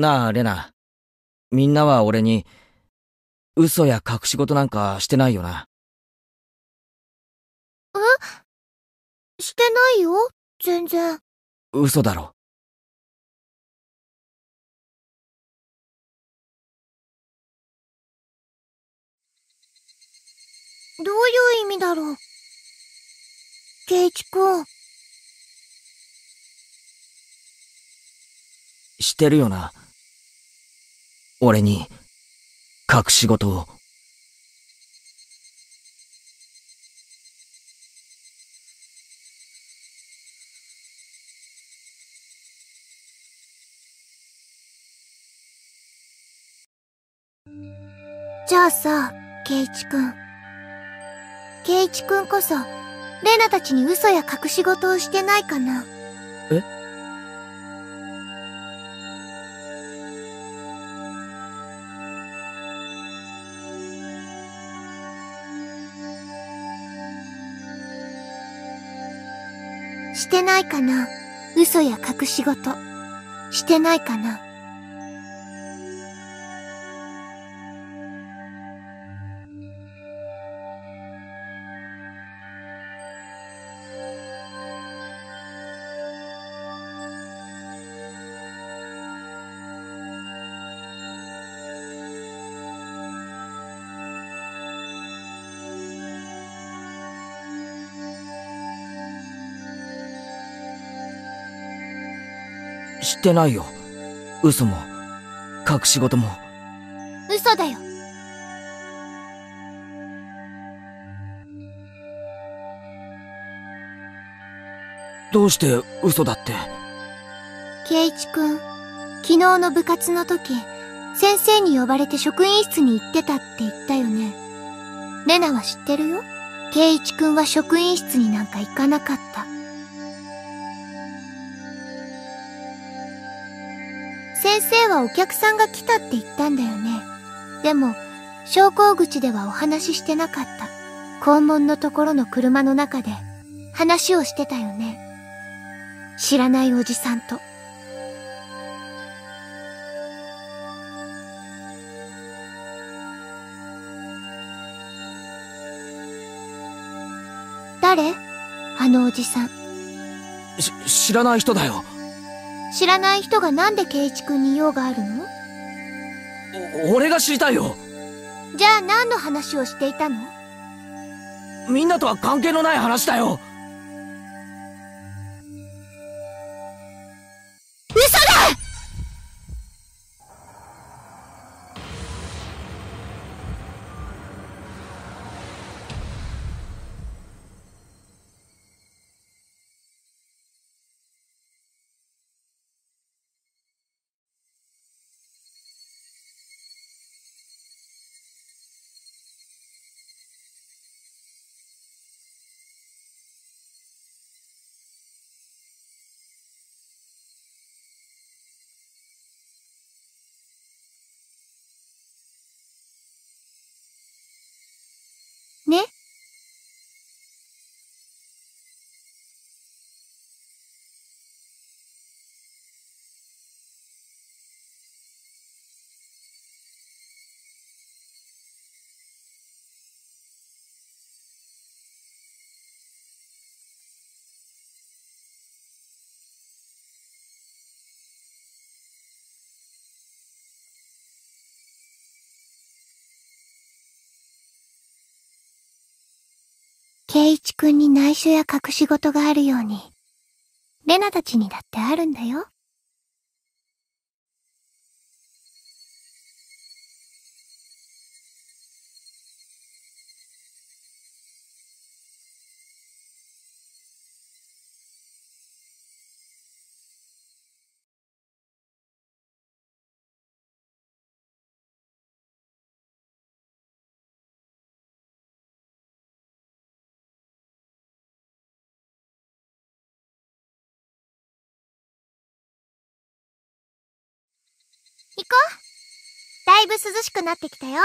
なあ、レナ。みんなは俺に、嘘や隠し事なんかしてないよな。え？してないよ、全然。嘘だろ。どういう意味だろう？ケイチ君。してるよな。俺に、隠し事を。じゃあさ、ケイチ君。ケイチ君こそ、レナたちに嘘や隠し事をしてないかな？え？してないかな嘘や隠し事。してないかな知ってないよ。嘘も、隠し事も。嘘だよ。どうして嘘だって？ケイチ君、昨日の部活の時、先生に呼ばれて職員室に行ってたって言ったよね。レナは知ってるよ。ケイチ君は職員室になんか行かなかった。先生はお客さんが来たって言ったんだよね。でも、昇降口ではお話ししてなかった。校門のところの車の中で話をしてたよね。知らないおじさんと。誰？あのおじさん。し、知らない人だよ。知らない人がなんで圭一君に用があるの？お俺が知りたいよ。じゃあ何の話をしていたの？みんなとは関係のない話だよ。嘘だね圭一君に内緒や隠し事があるように、レナたちにだってあるんだよ。行こう。だいぶ涼しくなってきたよ。